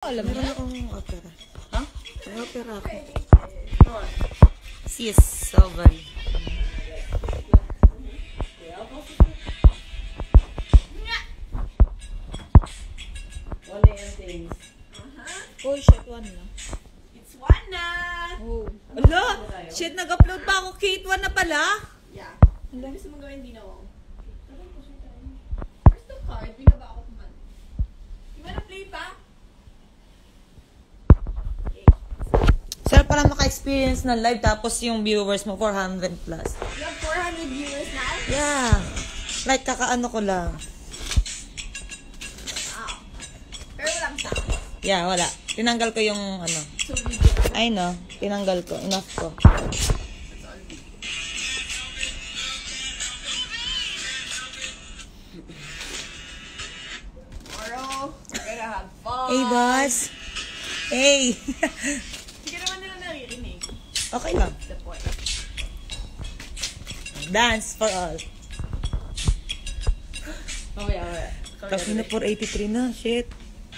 Alam mo na? akong opera. Ha? May opera ako. Sis, Soval. One AM things. Oh, shit, one na. It's one na! Oh. Ala! Shit, nag-upload pa ako. Kate, one na pala. Yeah. Gusto mo gawin dinawang? Where's the card? Binaba ako kuman. You wanna play pa? Sir, para maka-experience ng live, tapos yung viewers mo, 400 plus. Have 400 viewers now? Yeah. Like, kakaano ko lang. Wow. Pero walang sound. Yeah, wala. Tinanggal ko yung ano. So no. Tinanggal ko. Enough ko. Tomorrow, we're gonna have fun. Hey, boss. Hey. Hindi ka naman nila naririnig. Okay lang. Dance for all. Oh, yeah, yeah. Tapos na 483 na. Shit.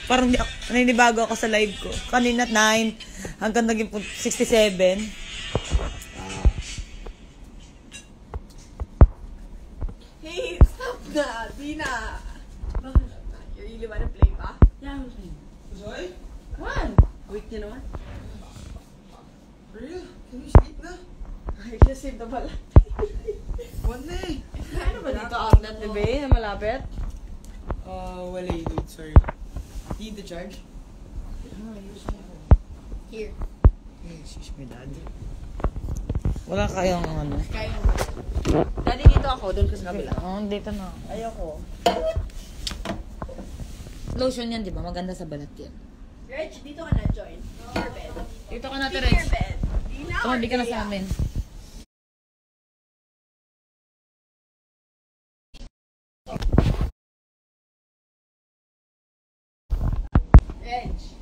Parang di ako, naninibago ako sa live ko. Kanina 9 hanggang naging po 67. Hey, stop na! Di na! Bakit? You really wanna play pa? Yeah, Joy? One! Wait nyo naman. Real? Saved the balat. One eh. Ano ba dito outlet ni Bay na malapit? Uh, wala eh, dude. Sorry. Need the charge? Here. She's my dad. Wala kayong ano. Kaya mo. Daddy, dito ako. Doon ka sa kabila. Oh, dito na. Ayoko. Lotion yan, di ba? Maganda sa balat yan. Reg, dito ka na join. Your bed. Dito ka na, Pick your bed. Di na or Tumabi ka na sa amin. Reg.